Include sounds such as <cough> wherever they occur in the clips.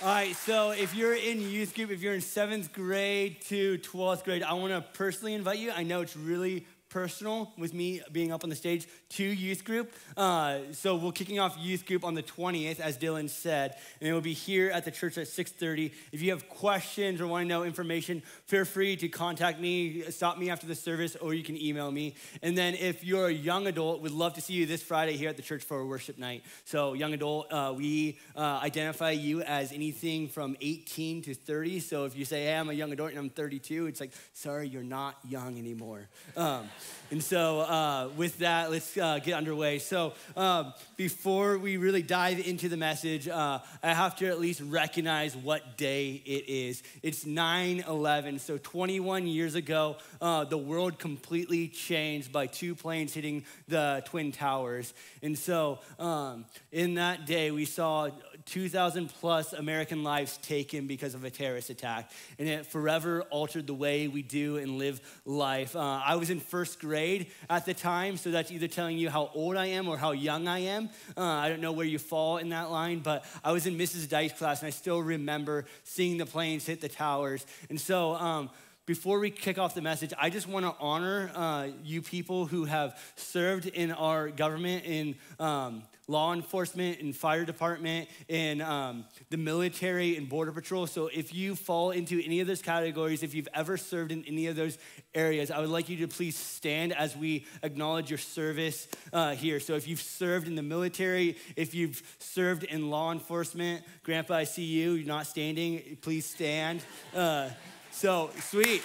All right, so if you're in youth group, if you're in seventh grade to 12th grade, I wanna personally invite you. I know it's really personal with me being up on the stage to youth group. Uh, so we're kicking off youth group on the 20th, as Dylan said, and it will be here at the church at 6:30. If you have questions or want to know information, feel free to contact me, stop me after the service, or you can email me. And then if you're a young adult, we'd love to see you this Friday here at the church for a worship night. So young adult, uh, we uh, identify you as anything from 18 to 30. So if you say, "Hey, I'm a young adult and I'm 32," it's like, sorry, you're not young anymore. Um, and so, uh, with that, let's uh, get underway. So, um, before we really dive into the message, uh, I have to at least recognize what day it is. It's 9 11. So, 21 years ago, uh, the world completely changed by two planes hitting the Twin Towers. And so, um, in that day, we saw 2,000 plus American lives taken because of a terrorist attack. And it forever altered the way we do and live life. Uh, I was in first grade at the time, so that's either telling you how old I am or how young I am. Uh, I don't know where you fall in that line, but I was in Mrs. Dice class, and I still remember seeing the planes hit the towers. And so, um, before we kick off the message, I just want to honor uh, you people who have served in our government in um, law enforcement and fire department and um, the military and border patrol. So if you fall into any of those categories, if you've ever served in any of those areas, I would like you to please stand as we acknowledge your service uh, here. So if you've served in the military, if you've served in law enforcement, Grandpa, I see you. You're not standing. Please stand. Uh, so sweet.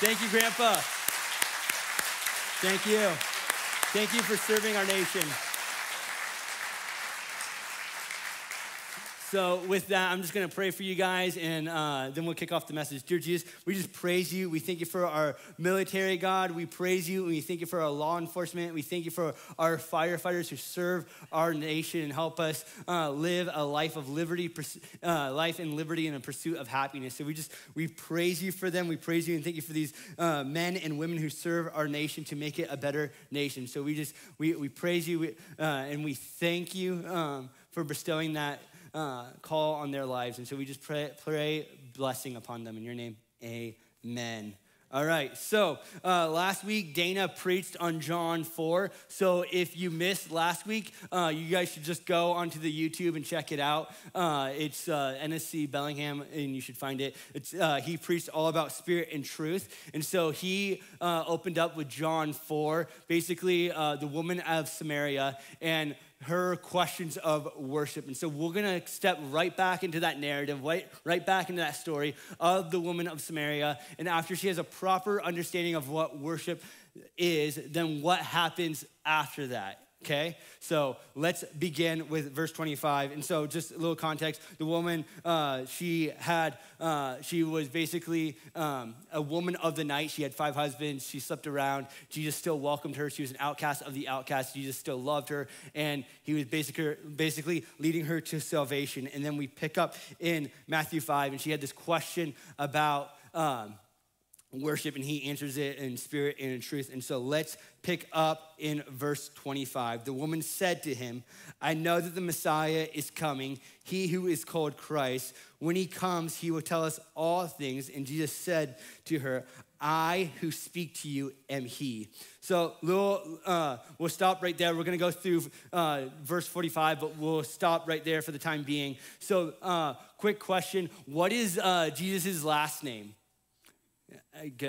Thank you, Grandpa. Thank you. Thank you for serving our nation. So, with that, I'm just going to pray for you guys and uh, then we'll kick off the message. Dear Jesus, we just praise you. We thank you for our military, God. We praise you. We thank you for our law enforcement. We thank you for our firefighters who serve our nation and help us uh, live a life of liberty, uh, life in liberty and a pursuit of happiness. So, we just, we praise you for them. We praise you and thank you for these uh, men and women who serve our nation to make it a better nation. So, we just, we, we praise you uh, and we thank you um, for bestowing that uh, call on their lives. And so we just pray, pray blessing upon them in your name. Amen. All right, so uh, last week Dana preached on John 4. So if you missed last week, uh, you guys should just go onto the YouTube and check it out. Uh, it's uh, NSC Bellingham, and you should find it. It's, uh, he preached all about spirit and truth. And so he opened up with John 4, basically the woman of Samaria. And her questions of worship. And so we're gonna step right back into that narrative, right, right back into that story of the woman of Samaria. And after she has a proper understanding of what worship is, then what happens after that? Okay? So let's begin with verse 25. And so, just a little context the woman, uh, she had, uh, she was basically um, a woman of the night. She had five husbands. She slept around. Jesus still welcomed her. She was an outcast of the outcast. Jesus still loved her. And he was basically, basically leading her to salvation. And then we pick up in Matthew 5, and she had this question about. Um, worship and he answers it in spirit and in truth. And so let's pick up in verse 25. The woman said to him, I know that the Messiah is coming, he who is called Christ. When he comes, he will tell us all things. And Jesus said to her, I who speak to you am he. So little, uh, we'll stop right there. We're going to go through uh, verse 45, but we'll stop right there for the time being. So, uh, quick question What is uh, Jesus' last name?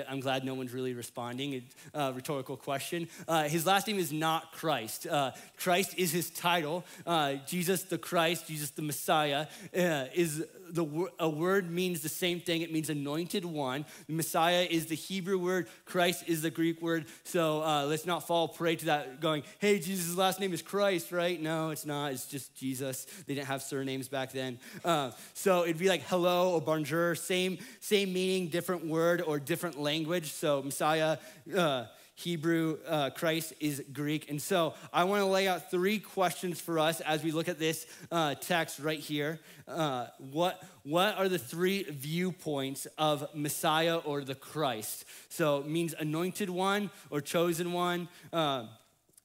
I'm glad no one's really responding. A rhetorical question. Uh, his last name is not Christ. Uh, Christ is his title. Uh, Jesus the Christ, Jesus the Messiah, uh, is the a word means the same thing. It means anointed one. Messiah is the Hebrew word. Christ is the Greek word. So uh, let's not fall prey to that. Going, hey, Jesus' last name is Christ, right? No, it's not. It's just Jesus. They didn't have surnames back then. Uh, so it'd be like hello or bonjour, same same meaning, different word or different language. So Messiah. Uh, Hebrew, uh, Christ is Greek. And so I want to lay out three questions for us as we look at this uh, text right here. Uh, what, what are the three viewpoints of Messiah or the Christ? So it means anointed one or chosen one. Uh,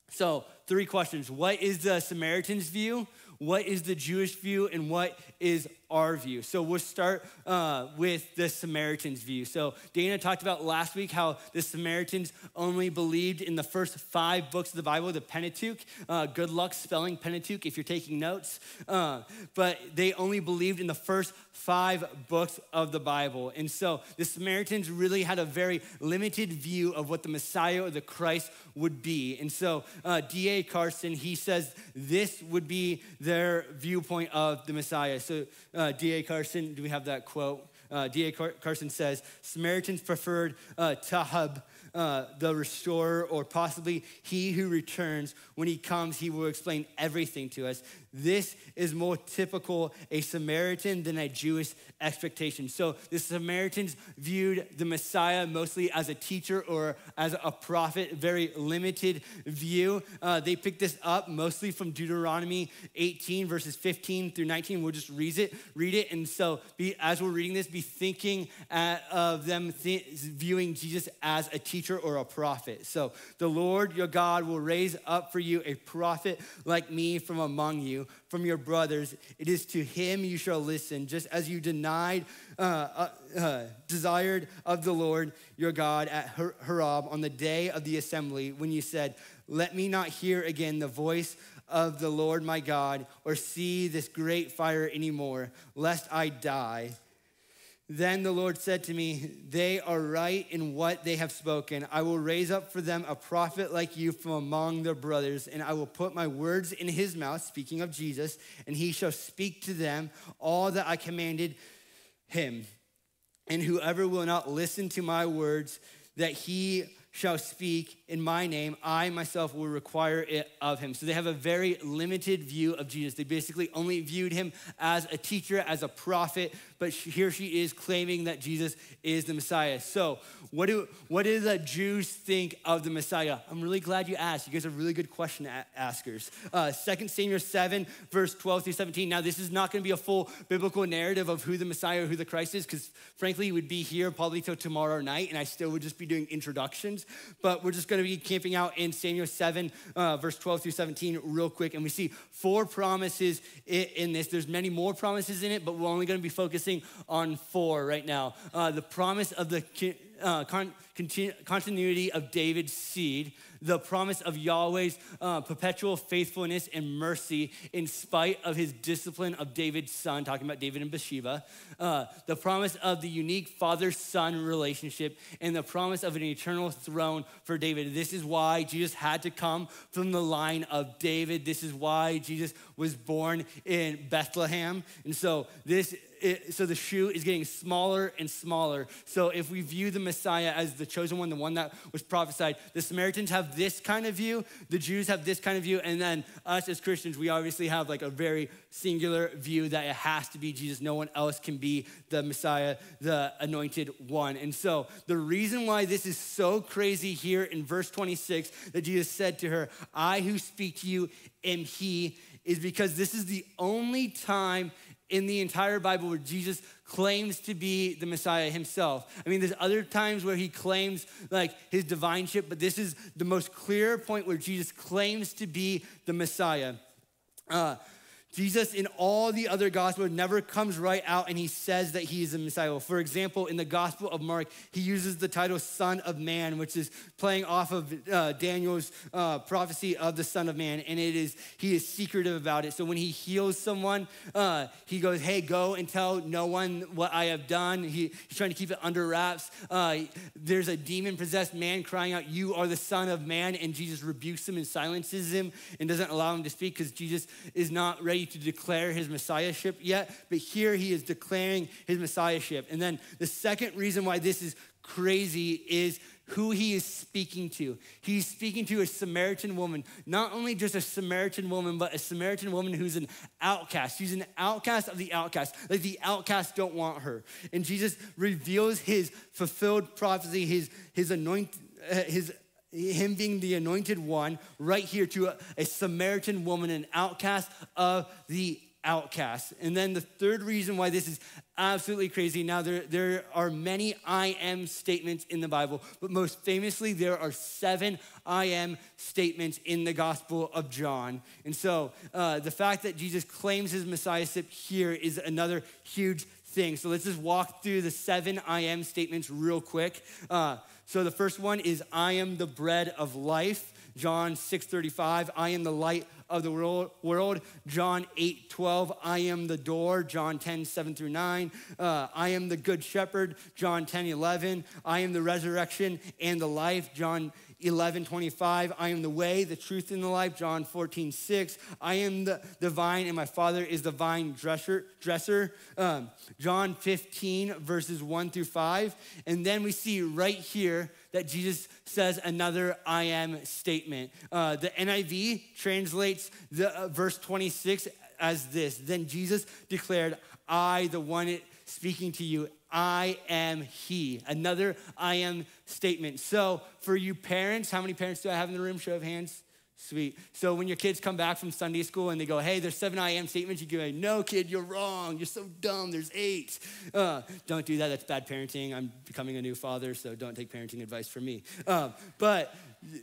so, three questions. What is the Samaritan's view? What is the Jewish view? And what is our view. So we'll start uh, with the Samaritan's view. So Dana talked about last week how the Samaritans only believed in the first five books of the Bible, the Pentateuch. Uh, good luck spelling Pentateuch if you're taking notes. Uh, but they only believed in the first five books of the Bible. And so the Samaritans really had a very limited view of what the Messiah or the Christ would be. And so uh, D.A. Carson, he says this would be their viewpoint of the Messiah. So uh, D.A. Carson, do we have that quote? Uh, D.A. Carson says Samaritans preferred uh, Taheb uh, the restorer, or possibly he who returns. When he comes, he will explain everything to us. This is more typical a Samaritan than a Jewish expectation. So the Samaritans viewed the Messiah mostly as a teacher or as a prophet, very limited view. Uh, they picked this up mostly from Deuteronomy 18, verses 15 through 19. We'll just read it, read it. And so be, as we're reading this, be thinking at, of them th- viewing Jesus as a teacher or a prophet. So the Lord your God will raise up for you a prophet like me from among you from your brothers. It is to him you shall listen, just as you denied, uh, uh, uh, desired of the Lord your God at Horeb on the day of the assembly when you said, Let me not hear again the voice of the Lord my God or see this great fire anymore, lest I die. Then the Lord said to me, They are right in what they have spoken. I will raise up for them a prophet like you from among their brothers, and I will put my words in his mouth, speaking of Jesus, and he shall speak to them all that I commanded him. And whoever will not listen to my words, that he shall speak in my name, I myself will require it of him. So they have a very limited view of Jesus. They basically only viewed him as a teacher, as a prophet, but here she is claiming that Jesus is the Messiah. So, what do, what do the Jews think of the Messiah? I'm really glad you asked. You guys are really good question askers. Uh, 2 Samuel 7, verse 12 through 17. Now, this is not going to be a full biblical narrative of who the Messiah or who the Christ is, because frankly, we'd be here probably till tomorrow night, and I still would just be doing introductions. But we're just going to be camping out in Samuel 7, uh, verse 12 through 17, real quick. And we see four promises in this. There's many more promises in it, but we're only going to be focusing focusing on four right now. Uh, the promise of the uh, con- continuity of David's seed, the promise of Yahweh's uh, perpetual faithfulness and mercy in spite of his discipline of David's son, talking about David and Bathsheba, uh, the promise of the unique father son relationship, and the promise of an eternal throne for David. This is why Jesus had to come from the line of David. This is why Jesus was born in Bethlehem. And so, this it, so the shoe is getting smaller and smaller. So if we view the Messiah as the chosen one, the one that was prophesied, the Samaritans have this kind of view, the Jews have this kind of view, and then us as Christians, we obviously have like a very singular view that it has to be Jesus. No one else can be the Messiah, the anointed one. And so the reason why this is so crazy here in verse 26 that Jesus said to her, I who speak to you am he, is because this is the only time in the entire Bible where Jesus claims to be the Messiah himself. I mean, there's other times where he claims like his divineship, but this is the most clear point where Jesus claims to be the Messiah. Uh, Jesus, in all the other gospels, never comes right out and he says that he is the Messiah. For example, in the Gospel of Mark, he uses the title Son of Man, which is playing off of uh, Daniel's uh, prophecy of the Son of Man, and it is he is secretive about it. So when he heals someone, uh, he goes, "Hey, go and tell no one what I have done." He, he's trying to keep it under wraps. Uh, there's a demon-possessed man crying out, "You are the Son of Man," and Jesus rebukes him and silences him and doesn't allow him to speak because Jesus is not ready ready to declare his messiahship yet, but here he is declaring his messiahship. And then the second reason why this is crazy is who he is speaking to. He's speaking to a Samaritan woman, not only just a Samaritan woman, but a Samaritan woman who's an outcast. She's an outcast of the outcast. Like the outcasts don't want her. And Jesus reveals his fulfilled prophecy, his, his anoint, uh, his him being the anointed one right here to a, a, Samaritan woman, an outcast of the outcast. And then the third reason why this is absolutely crazy now, there, there are many I am statements in the Bible, but most famously, there are seven I am statements in the Gospel of John. And so uh, the fact that Jesus claims his messiahship here is another huge thing. So let's just walk through the seven I am statements real quick. Uh, so the first one is I am the bread of life. John 6:35, I am the light of the world. John 8, 12, I am the door. John 10, 7 through 9. Uh, I am the good shepherd. John 10, 11. I am the resurrection and the life. John 11, 25. I am the way, the truth, and the life. John 14, 6. I am the, the vine, and my Father is the vine dresser. dresser. Um, John 15, verses 1 through 5. And then we see right here that Jesus says another I am statement. Uh, the NIV translates the uh, verse 26 as this Then Jesus declared, I, the one speaking to you, I am He. Another I am statement. So, for you parents, how many parents do I have in the room? Show of hands. Sweet. So when your kids come back from Sunday school and they go, hey, there's seven I am statements, you go, no, kid, you're wrong. You're so dumb. There's eight. Uh, don't do that. That's bad parenting. I'm becoming a new father, so don't take parenting advice from me. Uh, but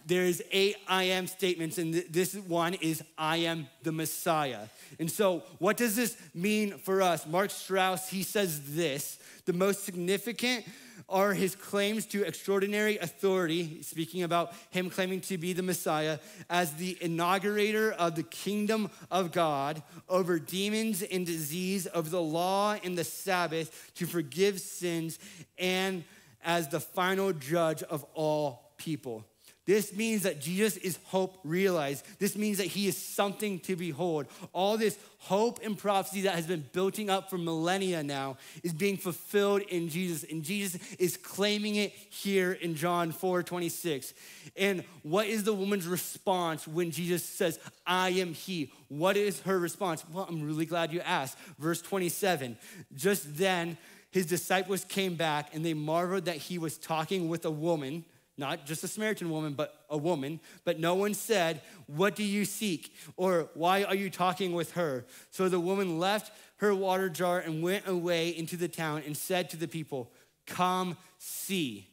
there's eight I am statements, and th- this one is I am the Messiah. And so, what does this mean for us? Mark Strauss, he says this the most significant are his claims to extraordinary authority, speaking about him claiming to be the Messiah, as the inaugurator of the kingdom of God over demons and disease, over the law and the Sabbath to forgive sins, and as the final judge of all people. This means that Jesus is hope realized. This means that he is something to behold. All this hope and prophecy that has been building up for millennia now is being fulfilled in Jesus. And Jesus is claiming it here in John 4 26. And what is the woman's response when Jesus says, I am he? What is her response? Well, I'm really glad you asked. Verse 27 Just then, his disciples came back and they marveled that he was talking with a woman not just a Samaritan woman, but a woman. But no one said, What do you seek? Or why are you talking with her? So the woman left her water jar and went away into the town and said to the people, Come see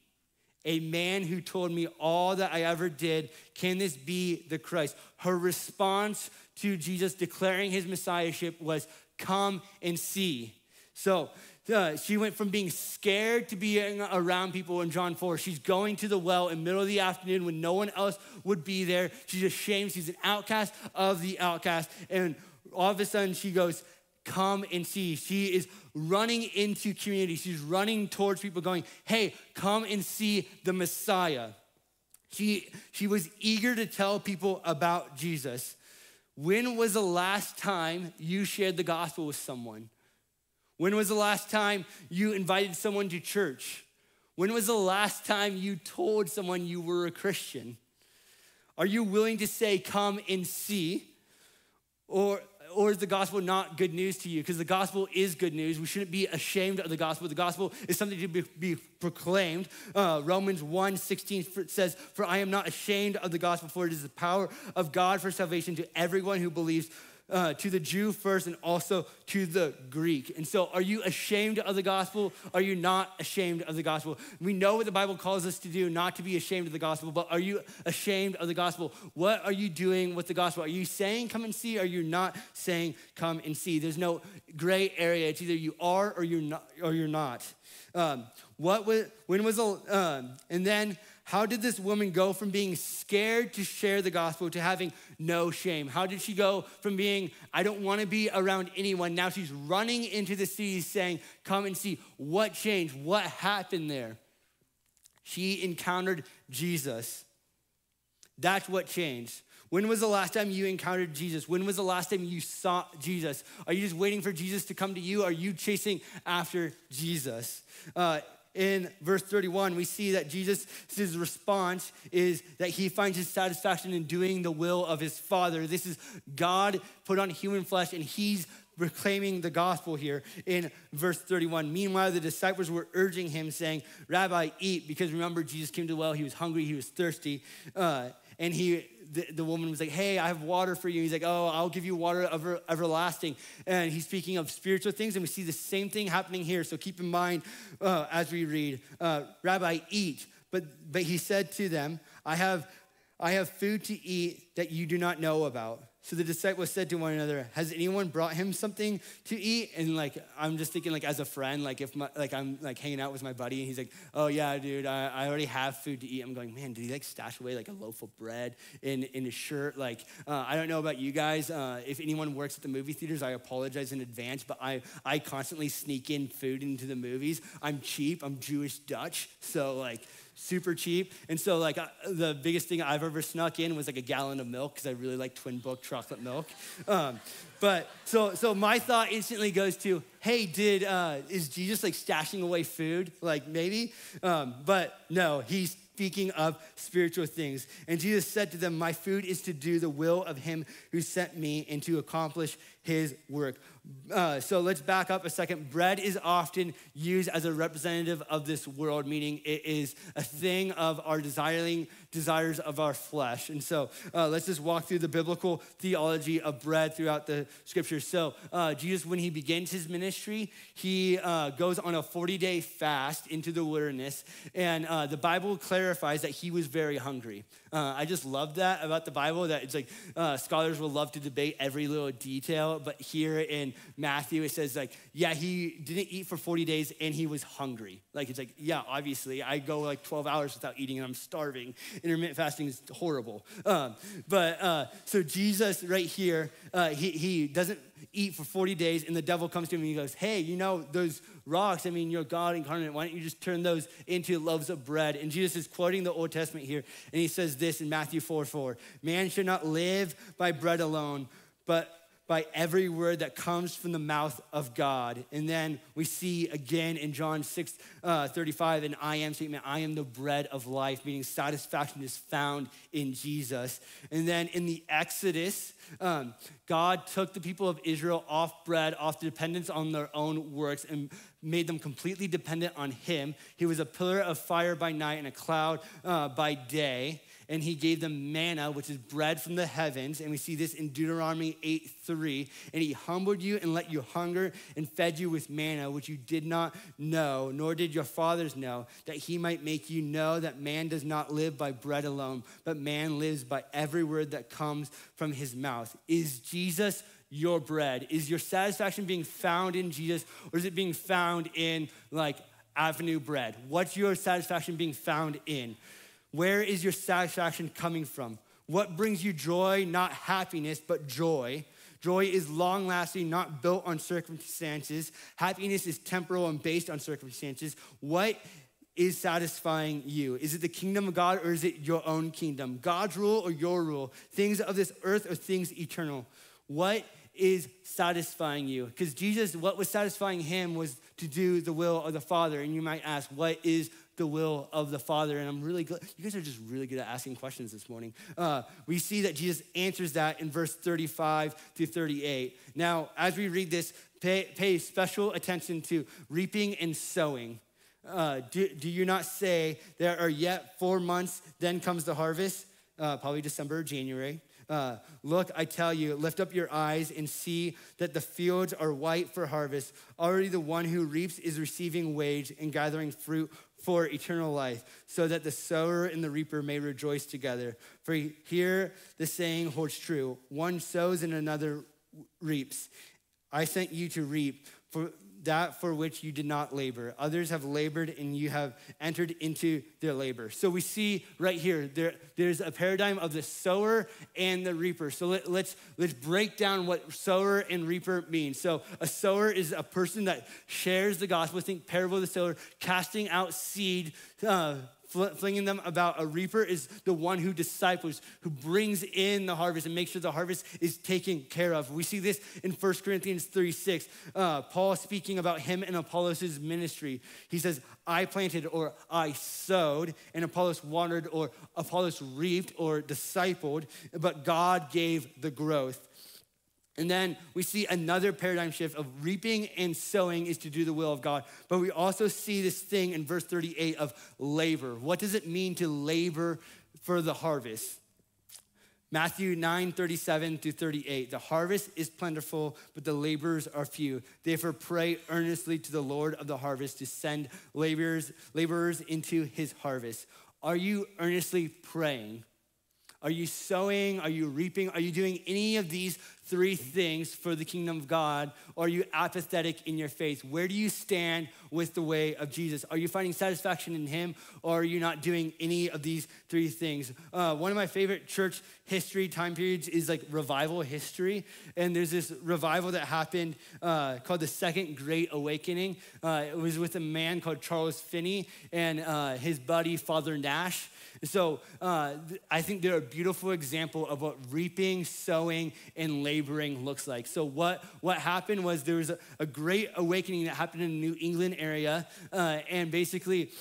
a man who told me all that I ever did. Can this be the Christ? Her response to Jesus declaring his messiahship was, Come and see. So uh, she went from being scared to being around people in John 4. She's going to the well in the middle of the afternoon when no one else would be there. She's ashamed. She's an outcast of the outcast. And all of a sudden she goes, Come and see. She is running into community. She's running towards people, going, Hey, come and see the Messiah. She, she was eager to tell people about Jesus. When was the last time you shared the gospel with someone? When was the last time you invited someone to church? When was the last time you told someone you were a Christian? Are you willing to say, come and see? Or, or is the gospel not good news to you? Because the gospel is good news. We shouldn't be ashamed of the gospel. The gospel is something to be, be proclaimed. Uh, Romans 1 16 says, For I am not ashamed of the gospel, for it is the power of God for salvation to everyone who believes uh, to the Jew first and also to the Greek. And so, are you ashamed of the gospel? Are you not ashamed of the gospel? We know what the Bible calls us to do, not to be ashamed of the gospel, but are you ashamed of the gospel? What are you doing with the gospel? Are you saying, come and see? Are you not saying, come and see? There's no gray area. It's either you are or you're not. Or you're not. Um, what was, when was, um, and then how did this woman go from being scared to share the gospel to having no shame? How did she go from being, I don't want to be around anyone, now she's running into the city saying, Come and see what changed, what happened there? She encountered Jesus. That's what changed. When was the last time you encountered Jesus? When was the last time you saw Jesus? Are you just waiting for Jesus to come to you? Are you chasing after Jesus? Uh, in verse 31, we see that Jesus' response is that he finds his satisfaction in doing the will of his Father. This is God put on human flesh, and he's proclaiming the gospel here in verse 31. Meanwhile, the disciples were urging him, saying, Rabbi, eat, because remember, Jesus came to the well, he was hungry, he was thirsty. Uh, and he the, the, woman was like, Hey, I have water for you. He's like, Oh, I'll give you water ever, everlasting. And he's speaking of spiritual things, and we see the same thing happening here. So keep in mind uh, as we read, uh, Rabbi, eat. But, but he said to them, I have, I have food to eat that you do not know about. So the disciples said to one another, "Has anyone brought him something to eat?" And like, I'm just thinking, like, as a friend, like if my, like I'm like hanging out with my buddy, and he's like, "Oh yeah, dude, I, I already have food to eat." I'm going, "Man, did he like stash away like a loaf of bread in in his shirt?" Like, uh, I don't know about you guys. Uh, if anyone works at the movie theaters, I apologize in advance, but I I constantly sneak in food into the movies. I'm cheap. I'm Jewish Dutch, so like super cheap. And so, like, the biggest thing I've ever snuck in was like a gallon of milk because I really like Twin Brook chocolate milk. Um, but so, so my thought instantly goes to, hey, did uh, is Jesus like stashing away food? Like maybe, um, but no, he's speaking of spiritual things. And Jesus said to them, My food is to do the will of him who sent me and to accomplish his work. Uh, so let's back up a second. Bread is often used as a representative of this world, meaning it is a thing of our desiring desires of our flesh. And so uh, let's just walk through the biblical theology of bread throughout the scriptures. So uh, Jesus, when he begins his ministry, he uh, goes on a 40-day fast into the wilderness, and uh, the Bible clarifies that he was very hungry. Uh, I just love that about the Bible. That it's like scholars will love to debate every little detail, but here in Matthew, it says like, yeah, he didn't eat for 40 days and he was hungry. Like, it's like, yeah, obviously, I go like 12 hours without eating and I'm starving. Intermittent fasting is horrible. Um, but uh, so Jesus right here, uh, he, he doesn't eat for 40 days and the devil comes to him and he goes, hey, you know, those rocks, I mean, you're God incarnate. Why don't you just turn those into loaves of bread? And Jesus is quoting the Old Testament here. And he says this in Matthew 4 4 Man should not live by bread alone, but by every word that comes from the mouth of God. And then we see again in John 6 uh, 35 an I am statement I am the bread of life, meaning satisfaction is found in Jesus. And then in the Exodus, um, God took the people of Israel off bread, off the dependence on their own works, and made them completely dependent on Him. He was a pillar of fire by night and a cloud uh, by day and he gave them manna, which is bread from the heavens. And we see this in Deuteronomy 8 3. And he humbled you and let you hunger and fed you with manna, which you did not know, nor did your fathers know, that he might make you know that man does not live by bread alone, but man lives by every word that comes from his mouth. Is Jesus your bread? Is your satisfaction being found in Jesus, or is it being found in like avenue bread? What's your satisfaction being found in? Where is your satisfaction coming from? What brings you joy, not happiness, but joy? Joy is long lasting, not built on circumstances. Happiness is temporal and based on circumstances. What is satisfying you? Is it the kingdom of God or is it your own kingdom? God's rule or your rule? Things of this earth or things eternal? What is satisfying you? Because Jesus, what was satisfying him was to do the will of the Father. And you might ask, what is the will of the Father. And I'm really good. You guys are just really good at asking questions this morning. Uh, we see that Jesus answers that in verse 35 through 38. Now, as we read this, pay, pay special attention to reaping and sowing. Uh, do, do you not say there are yet four months, then comes the harvest? Uh, probably December or January. Uh, look, I tell you, lift up your eyes and see that the fields are white for harvest. Already the one who reaps is receiving wage and gathering fruit for eternal life, so that the sower and the reaper may rejoice together. For here the saying holds true one sows and another reaps. I sent you to reap for that for which you did not labor. Others have labored and you have entered into their labor. So we see right here, there, there's a paradigm of the sower and the reaper. So let, us let's, let's break down what sower and reaper means. So a sower is a person that shares the gospel. Think parable of the sower, casting out seed uh, flinging them about. A reaper is the one who disciples, who brings in the harvest and makes sure the harvest is taken care of. We see this in 1 Corinthians 36. Uh, Paul speaking about him and Apollos' ministry. He says, I planted or I sowed, and Apollos watered or Apollos reaped or discipled, but God gave the growth. And then we see another paradigm shift of reaping and sowing is to do the will of God. But we also see this thing in verse 38 of labor. What does it mean to labor for the harvest? Matthew 9, 37 through 38. The harvest is plentiful, but the laborers are few. Therefore, pray earnestly to the Lord of the harvest to send laborers, laborers into his harvest. Are you earnestly praying? Are you sowing? Are you reaping? Are you doing any of these three things for the kingdom of God? Or are you apathetic in your faith? Where do you stand with the way of Jesus? Are you finding satisfaction in Him? Or are you not doing any of these three things? Uh, one of my favorite church history time periods is like revival history. And there's this revival that happened uh, called the Second Great Awakening. Uh, it was with a man called Charles Finney and uh, his buddy, Father Nash. So uh, I think they're a beautiful example of what reaping, sowing, and laboring looks like. So what, what happened was there was a, a great awakening that happened in the New England area. Uh, and basically,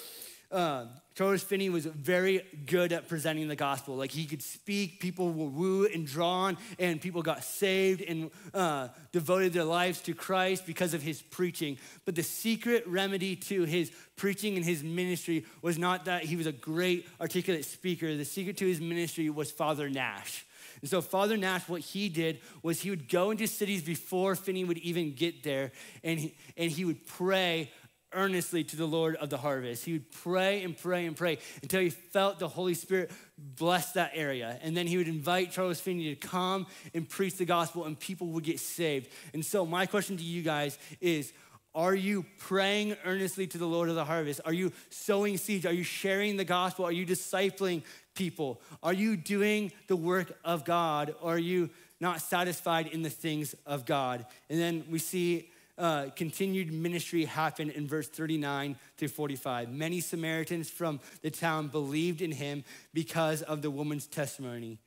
uh, Charles Finney was very good at presenting the gospel. Like he could speak, people were wooed and drawn, and people got saved and uh, devoted their lives to Christ because of his preaching. But the secret remedy to his preaching and his ministry was not that he was a great articulate speaker. The secret to his ministry was Father Nash. And so, Father Nash, what he did was he would go into cities before Finney would even get there, and he, and he would pray earnestly to the Lord of the harvest. He would pray and pray and pray until he felt the Holy Spirit bless that area. And then he would invite Charles Finney to come and preach the gospel, and people would get saved. And so, my question to you guys is are you praying earnestly to the Lord of the harvest? Are you sowing seeds? Are you sharing the gospel? Are you discipling people? Are you doing the work of God? Or are you not satisfied in the things of God? And then we see uh, continued ministry happen in verse 39 through 45. Many Samaritans from the town believed in him because of the woman's testimony.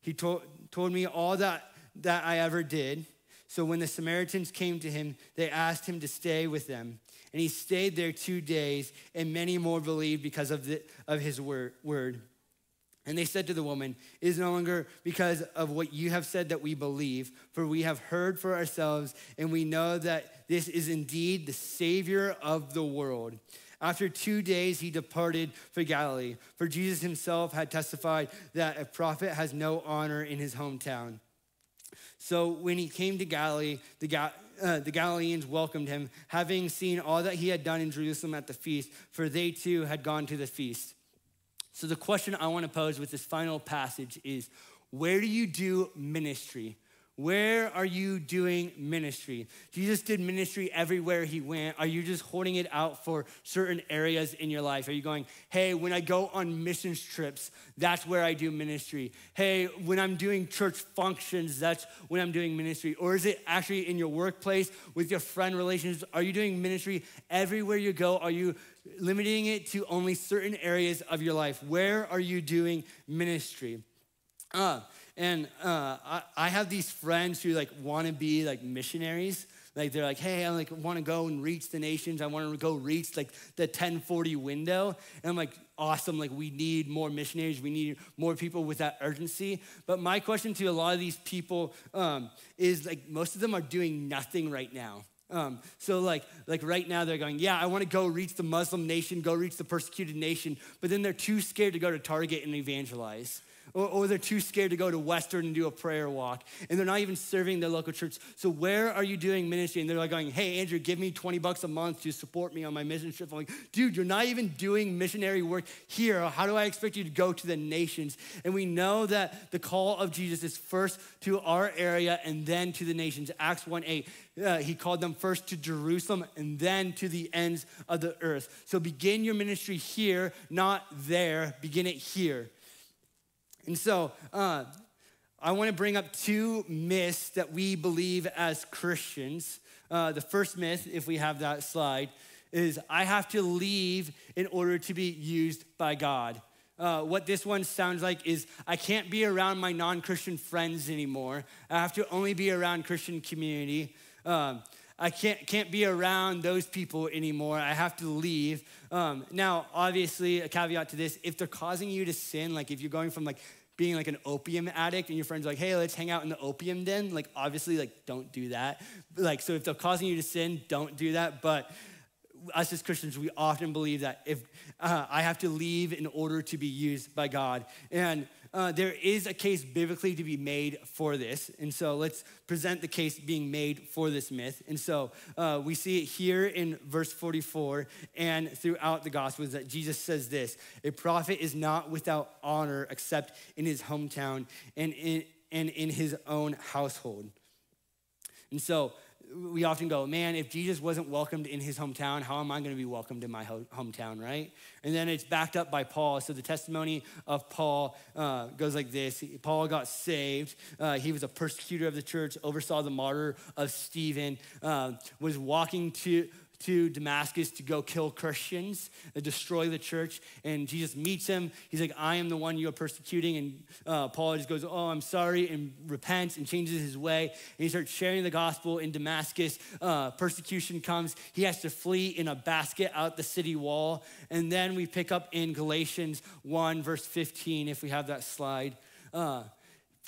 He told, told me all that, that I ever did. So when the Samaritans came to him, they asked him to stay with them. And he stayed there two days, and many more believed because of, the, of his word. word. And they said to the woman, It is no longer because of what you have said that we believe, for we have heard for ourselves, and we know that this is indeed the Savior of the world. After two days, he departed for Galilee, for Jesus himself had testified that a prophet has no honor in his hometown. So when he came to Galilee, the, Ga- uh, the Galileans welcomed him, having seen all that he had done in Jerusalem at the feast, for they too had gone to the feast. So, the question I want to pose with this final passage is where do you do ministry? Where are you doing ministry? Jesus did ministry everywhere he went. Are you just holding it out for certain areas in your life? Are you going, hey, when I go on missions trips, that's where I do ministry? Hey, when I'm doing church functions, that's when I'm doing ministry? Or is it actually in your workplace with your friend relations? Are you doing ministry everywhere you go? Are you limiting it to only certain areas of your life? Where are you doing ministry? Uh, and uh, I, I have these friends who like want to be like missionaries. Like they're like, hey, I like want to go and reach the nations. I want to go reach like the 1040 window. And I'm like, awesome. Like we need more missionaries. We need more people with that urgency. But my question to a lot of these people um, is like, most of them are doing nothing right now. Um, so like like right now they're going, yeah, I want to go reach the Muslim nation, go reach the persecuted nation, but then they're too scared to go to Target and evangelize. Or, or, they're too scared to go to Western and do a prayer walk. And they're not even serving their local church. So where are you doing ministry? And they're like going, hey, Andrew, give me 20 bucks a month to support me on my mission trip. I'm like, dude, you're not even doing missionary work here. How do I expect you to go to the nations? And we know that the call of Jesus is first to our area and then to the nations. Acts 1 8 uh, he called them first to Jerusalem and then to the ends of the earth. So begin your ministry here, not there. Begin it here. And so uh, I want to bring up two myths that we believe as Christians. Uh, the first myth, if we have that slide, is I have to leave in order to be used by God. Uh, what this one sounds like is I can't be around my non Christian friends anymore. I have to only be around Christian community. Um, I can't, can't be around those people anymore. I have to leave. Um, now, obviously, a caveat to this if they're causing you to sin, like if you're going from like being like an opium addict and your friends like, hey, let's hang out in the opium den, like obviously, like don't do that. Like, so if they're causing you to sin, don't do that. But us as Christians, we often believe that if uh, I have to leave in order to be used by God. And uh, there is a case biblically to be made for this. And so let's present the case being made for this myth. And so uh, we see it here in verse 44 and throughout the Gospels that Jesus says this A prophet is not without honor except in his hometown and in, and in his own household. And so we often go, man, if Jesus wasn't welcomed in his hometown, how am I going to be welcomed in my ho- hometown, right? And then it's backed up by Paul. So the testimony of Paul uh, goes like this Paul got saved. Uh, he was a persecutor of the church, oversaw the martyr of Stephen, uh, was walking to to Damascus to go kill Christians, uh, destroy the church. And Jesus meets him. He's like, I am the one you are persecuting. And uh, Paul just goes, Oh, I'm sorry, and repents and changes his way. And he starts sharing the gospel in Damascus. Uh, persecution comes. He has to flee in a basket out the city wall. And then we pick up in Galatians 1, verse 15, if we have that slide. Uh,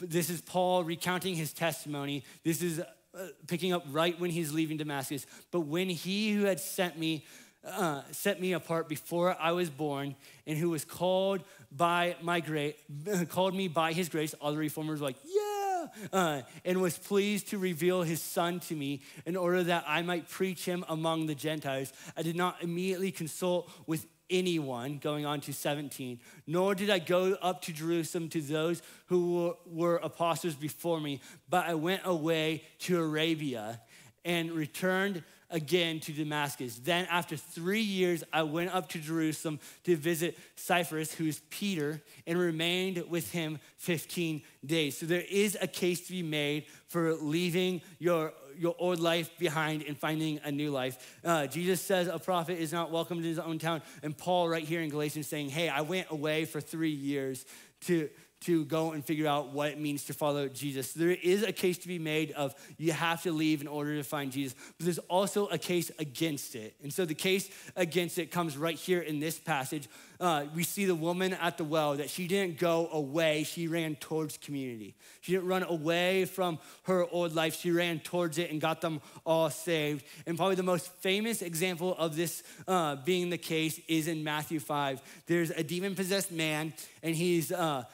this is Paul recounting his testimony. This is uh, picking up right when he's leaving Damascus. But when he who had sent me, uh, set me apart before I was born, and who was called by my grace, <laughs> called me by his grace, all the reformers were like, yeah, uh, and was pleased to reveal his son to me in order that I might preach him among the Gentiles. I did not immediately consult with anyone, going on to 17, nor did I go up to Jerusalem to those who were, apostles before me, but I went away to Arabia and returned again to Damascus. Then, after three years, I went up to Jerusalem to visit Cephas, who is Peter, and remained with him 15 days. So, there is a case to be made for leaving your your old life behind and finding a new life. Uh, Jesus says a prophet is not welcomed in his own town. And Paul, right here in Galatians, saying, Hey, I went away for three years to, to go and figure out what it means to follow Jesus. There is a case to be made of you have to leave in order to find Jesus, but there's also a case against it. And so the case against it comes right here in this passage. Uh, we see the woman at the well that she didn't go away, she ran towards community. She didn't run away from her old life, she ran towards it and got them all saved. And probably the most famous example of this uh, being the case is in Matthew 5. There's a demon possessed man, and he's uh,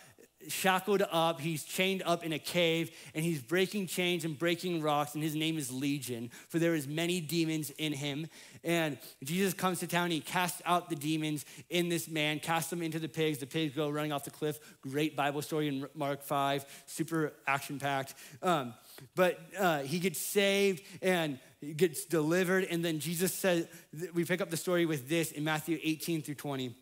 shackled up, he's chained up in a cave, and he's breaking chains and breaking rocks, and his name is Legion, for there is many demons in him. And Jesus comes to town, he casts out the demons in this man, casts them into the pigs. The pigs go running off the cliff. Great Bible story in Mark 5, super action packed. Um, but uh, he gets saved and gets delivered. And then Jesus said, we pick up the story with this in Matthew 18 through 20.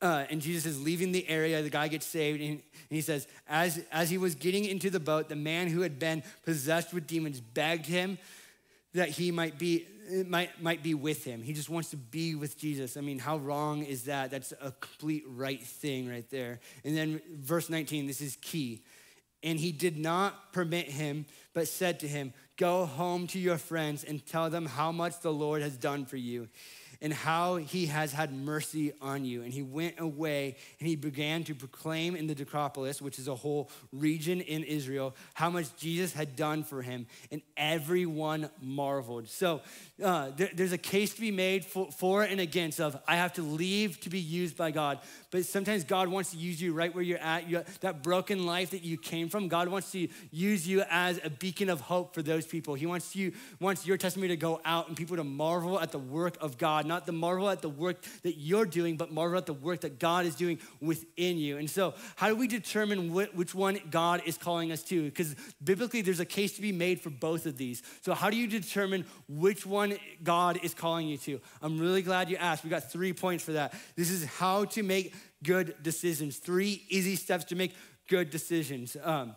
Uh, and Jesus is leaving the area. The guy gets saved, and, he says, as, as he was getting into the boat, the man who had been possessed with demons begged him that he might be might, might be with him. He just wants to be with Jesus. I mean, how wrong is that? That's a complete right thing right there. And then verse 19, this is key. And he did not permit him, but said to him, Go home to your friends and tell them how much the Lord has done for you and how he has had mercy on you. And he went away and he began to proclaim in the Decapolis, which is a whole region in Israel, how much Jesus had done for him. And everyone marveled. So uh, there, there's a case to be made for, for and against of I have to leave to be used by God. But sometimes God wants to use you right where you're at. You, that broken life that you came from, God wants to use you as a beacon of hope for those people. He wants you wants your testimony to go out and people to marvel at the work of God not the marvel at the work that you're doing, but marvel at the work that God is doing within you. And so, how do we determine which one God is calling us to? Because biblically, there's a case to be made for both of these. So, how do you determine which one God is calling you to? I'm really glad you asked. We got three points for that. This is how to make good decisions, three easy steps to make good decisions. Um,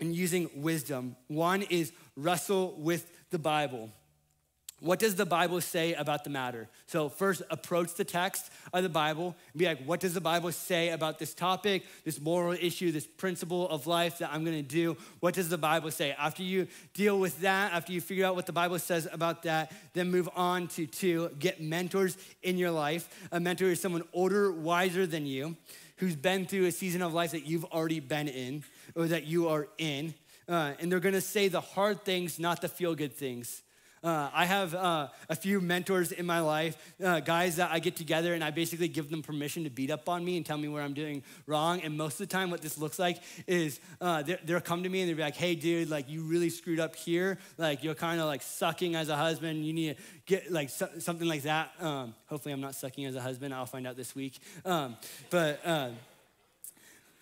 and using wisdom. One is wrestle with the Bible. What does the Bible say about the matter? So, first, approach the text of the Bible and be like, what does the Bible say about this topic, this moral issue, this principle of life that I'm gonna do? What does the Bible say? After you deal with that, after you figure out what the Bible says about that, then move on to two, get mentors in your life. A mentor is someone older, wiser than you, who's been through a season of life that you've already been in or that you are in. Uh, and they're gonna say the hard things, not the feel good things. Uh, I have uh, a few mentors in my life, uh, guys that I get together and I basically give them permission to beat up on me and tell me where I'm doing wrong. And most of the time, what this looks like is uh, they'll come to me and they'll be like, hey, dude, like you really screwed up here. Like you're kind of like sucking as a husband. You need to get like so, something like that. Um, hopefully, I'm not sucking as a husband. I'll find out this week. Um, but, uh,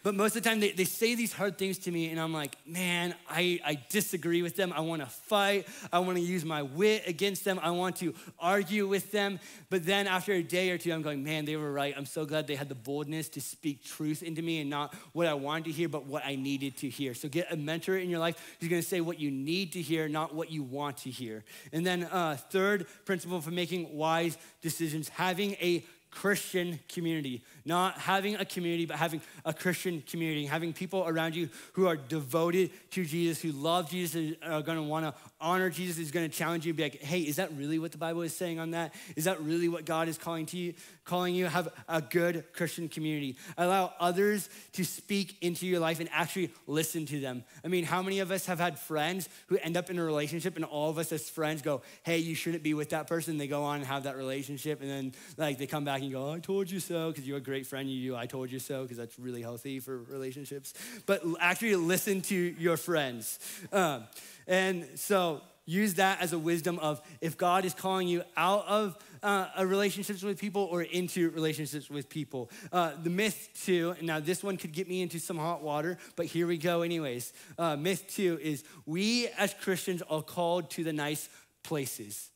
but most of the time, they, they say these hard things to me, and I'm like, man, I, I disagree with them. I want to fight. I want to use my wit against them. I want to argue with them. But then after a day or two, I'm going, man, they were right. I'm so glad they had the boldness to speak truth into me and not what I wanted to hear, but what I needed to hear. So get a mentor in your life who's going to say what you need to hear, not what you want to hear. And then, uh, third principle for making wise decisions having a Christian community. Not having a community, but having a Christian community. Having people around you who are devoted to Jesus, who love Jesus, are gonna wanna honor Jesus, is gonna challenge you, be like, hey, is that really what the Bible is saying on that? Is that really what God is calling to you? Calling you? Have a good Christian community. Allow others to speak into your life and actually listen to them. I mean, how many of us have had friends who end up in a relationship and all of us as friends go, hey, you shouldn't be with that person. They go on and have that relationship and then like they come back and go, I told you so, because you're a great friend. You do, I told you so, because that's really healthy for relationships. But actually listen to your friends. Um, and so use that as a wisdom of if God is calling you out of uh, relationships with people or into relationships with people. Uh, the myth two, now this one could get me into some hot water, but here we go anyways. Uh, myth two is we as Christians are called to the nice places.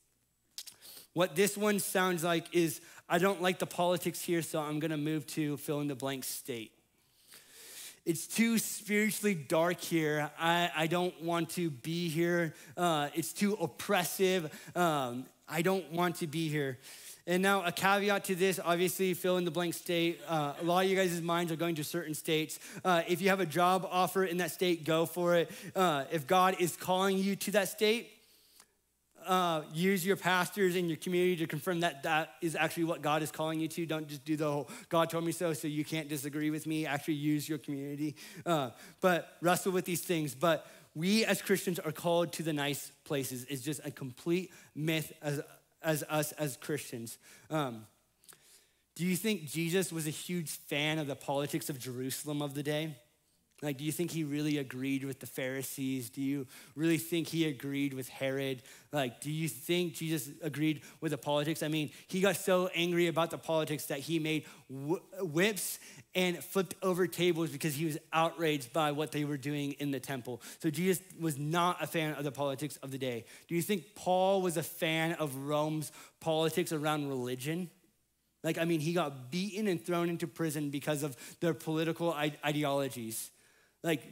What this one sounds like is I don't like the politics here, so I'm gonna move to fill in the blank state. It's too spiritually dark here. I, I don't want to be here. Uh, it's too oppressive. Um, I don't want to be here. And now, a caveat to this obviously, fill in the blank state. Uh, a lot of you guys' minds are going to certain states. Uh, if you have a job offer in that state, go for it. Uh, if God is calling you to that state, uh, use your pastors in your community to confirm that that is actually what God is calling you to. Don't just do the whole God told me so, so you can't disagree with me. Actually, use your community. Uh, but wrestle with these things. But we as Christians are called to the nice places. It's just a complete myth as, as us as Christians. Um, do you think Jesus was a huge fan of the politics of Jerusalem of the day? Like, do you think he really agreed with the Pharisees? Do you really think he agreed with Herod? Like, do you think Jesus agreed with the politics? I mean, he got so angry about the politics that he made whips and flipped over tables because he was outraged by what they were doing in the temple. So, Jesus was not a fan of the politics of the day. Do you think Paul was a fan of Rome's politics around religion? Like, I mean, he got beaten and thrown into prison because of their political ideologies. Like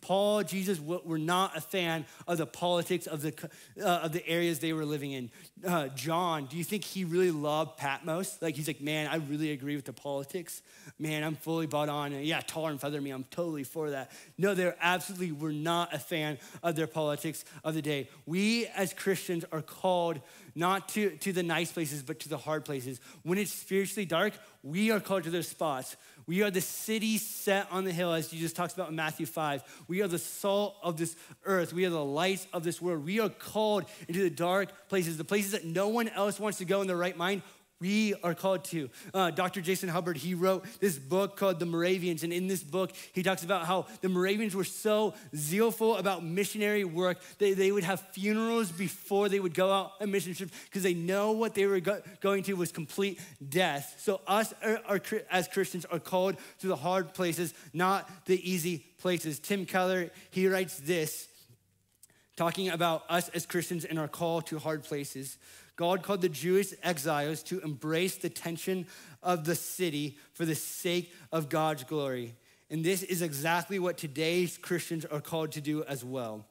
Paul, Jesus were not a fan of the politics of the, uh, of the areas they were living in. Uh, John, do you think he really loved Patmos? Like he's like, man, I really agree with the politics. Man, I'm fully bought on. And yeah, tar and feather me, I'm totally for that. No, they absolutely were not a fan of their politics of the day. We as Christians are called not to, to the nice places, but to the hard places. When it's spiritually dark, we are called to those spots. We are the city set on the hill, as Jesus talks about in Matthew 5. We are the salt of this earth. We are the lights of this world. We are called into the dark places, the places that no one else wants to go in their right mind we are called to. Uh, Dr. Jason Hubbard, he wrote this book called The Moravians. And in this book, he talks about how the Moravians were so zealful about missionary work that they would have funerals before they would go out on mission trips because they know what they were go- going to was complete death. So, us are, are, as Christians are called to the hard places, not the easy places. Tim Keller, he writes this talking about us as Christians and our call to hard places. God called the Jewish exiles to embrace the tension of the city for the sake of God's glory. And this is exactly what today's Christians are called to do as well.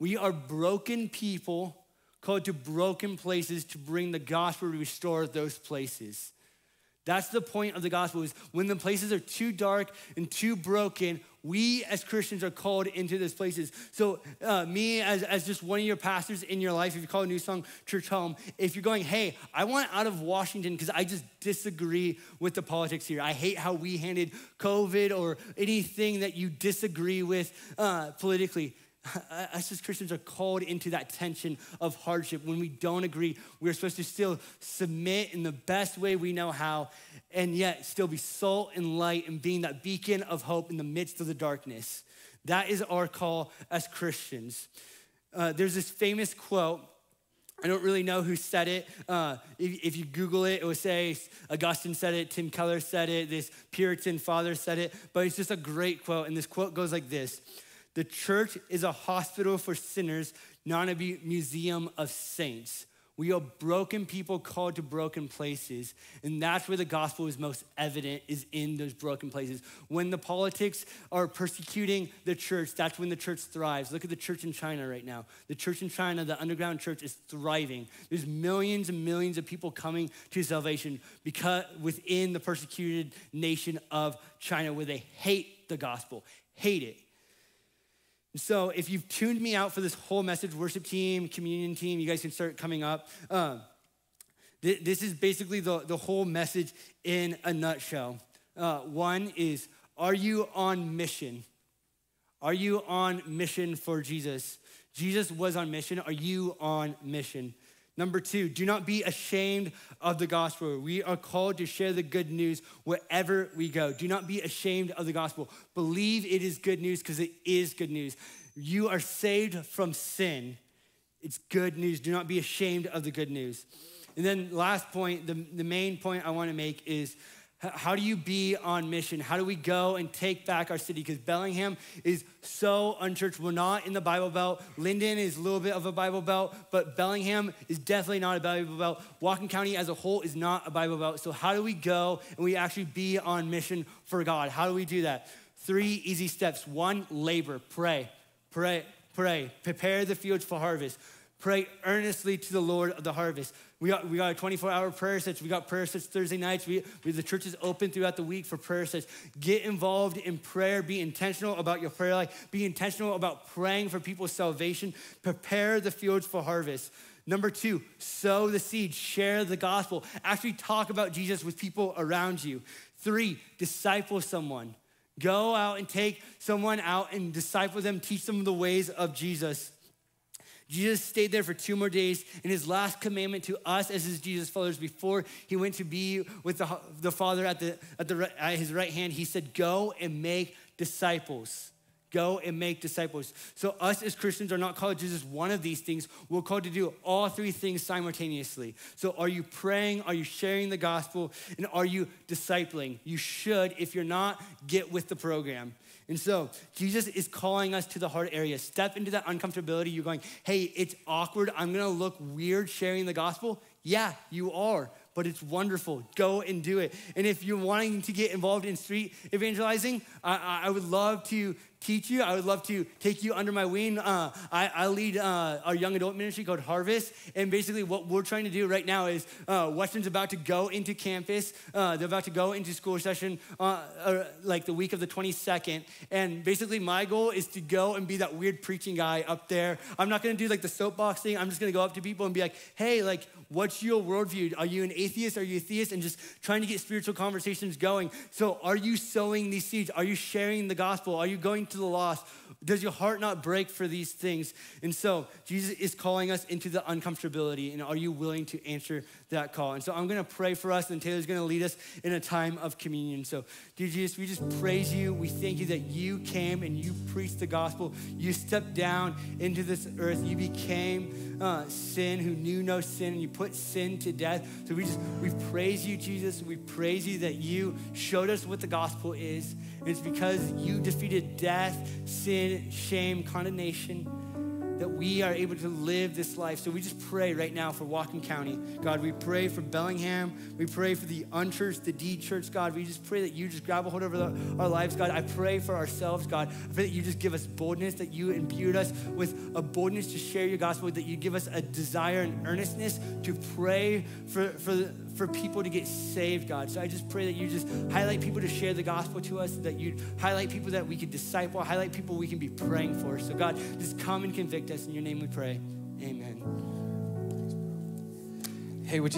We are broken people called to broken places to bring the gospel to restore those places. That's the point of the gospel is when the places are too dark and too broken, we as Christians are called into those places. So, uh, me as, as just one of your pastors in your life, if you call a New Song Church home, if you're going, hey, I want out of Washington because I just disagree with the politics here. I hate how we handled COVID or anything that you disagree with uh, politically <laughs> us as Christians are called into that tension of hardship. When we don't agree, we're supposed to still submit in the best way we know how, and yet still be salt and light and being that beacon of hope in the midst of the darkness. That is our call as Christians. Uh, there's this famous quote. I don't really know who said it. Uh, if, if, you Google it, it will say Augustine said it, Tim Keller said it, this Puritan father said it, but it's just a great quote. And this quote goes like this The church is a hospital for sinners, not a museum of saints. We are broken people called to broken places. And that's where the gospel is most evident, is in those broken places. When the politics are persecuting the church, that's when the church thrives. Look at the church in China right now. The church in China, the underground church, is thriving. There's millions and millions of people coming to salvation because within the persecuted nation of China where they hate the gospel, hate it. So if you've tuned me out for this whole message, worship team, communion team, you guys can start coming up. Um, th- this is basically the, the whole message in a nutshell. Uh, one is, are you on mission? Are you on mission for Jesus? Jesus was on mission. Are you on mission? Number two, do not be ashamed of the gospel. We are called to share the good news wherever we go. Do not be ashamed of the gospel. Believe it is good news because it is good news. You are saved from sin. It's good news. Do not be ashamed of the good news. And then, last point, the, the main point I want to make is how do you be on mission? How do we go and take back our city? Because Bellingham is so unchurched. We're not in the Bible Belt. Lynden is a little bit of a Bible Belt, but Bellingham is definitely not a Bible Belt. Whatcom County as a whole is not a Bible Belt. So, how do we go and we actually be on mission for God? How do we do that? Three easy steps. One, labor, pray, pray, pray, prepare the fields for harvest. Pray earnestly to the Lord of the harvest. We got, we got a 24 hour prayer sets. We got prayer sets Thursday nights. We, we, the church is open throughout the week for prayer sets. Get involved in prayer. Be intentional about your prayer life. Be intentional about praying for people's salvation. Prepare the fields for harvest. Number two, sow the seed, share the gospel. Actually, talk about Jesus with people around you. Three, disciple someone. Go out and take someone out and disciple them, teach them the ways of Jesus. Jesus stayed there for two more days, and his last commandment to us as his Jesus followers before he went to be with the, the Father at, the, at, the, at his right hand, he said, Go and make disciples. Go and make disciples. So, us as Christians are not called to just one of these things. We're called to do all three things simultaneously. So, are you praying? Are you sharing the gospel? And are you discipling? You should. If you're not, get with the program. And so Jesus is calling us to the hard area. Step into that uncomfortability. You're going, hey, it's awkward. I'm gonna look weird sharing the gospel. Yeah, you are, but it's wonderful. Go and do it. And if you're wanting to get involved in street evangelizing, I, I would love to teach you. I would love to take you under my wing. Uh, I, I, lead uh, our young adult ministry called Harvest. And basically, what we're trying to do right now is uh, Western's about to go into campus. Uh, they're about to go into school session uh, uh, like the week of the 22nd. And basically, my goal is to go and be that weird preaching guy up there. I'm not going to do like the soapbox thing. I'm just going to go up to people and be like, hey, like, what's your worldview? Are you an atheist? Are you a theist? And just trying to get spiritual conversations going. So, are you sowing these seeds? Are you sharing the gospel? Are you going to to the lost? Does your heart not break for these things? And so Jesus is calling us into the uncomfortability. And are you willing to answer that call? And so I'm going to pray for us, and Taylor's going to lead us in a time of communion. So, dear Jesus, we just praise you. We thank you that you came and you preached the gospel. You stepped down into this earth. You became uh, sin who knew no sin, and you put sin to death. So we just we praise you, Jesus. We praise you that you showed us what the gospel is. It's because you defeated death, sin, shame, condemnation that we are able to live this life. So we just pray right now for Whatcom County. God, we pray for Bellingham. We pray for the unchurched, the D church, God. We just pray that you just grab a hold of our lives, God. I pray for ourselves, God. I pray that you just give us boldness, that you imbued us with a boldness to share your gospel, that you give us a desire and earnestness to pray for, for for people to get saved, God. So I just pray that you just highlight people to share the gospel to us, that you highlight people that we can disciple, highlight people we can be praying for. So, God, just come and convict us. In your name we pray. Amen. Hey, would you?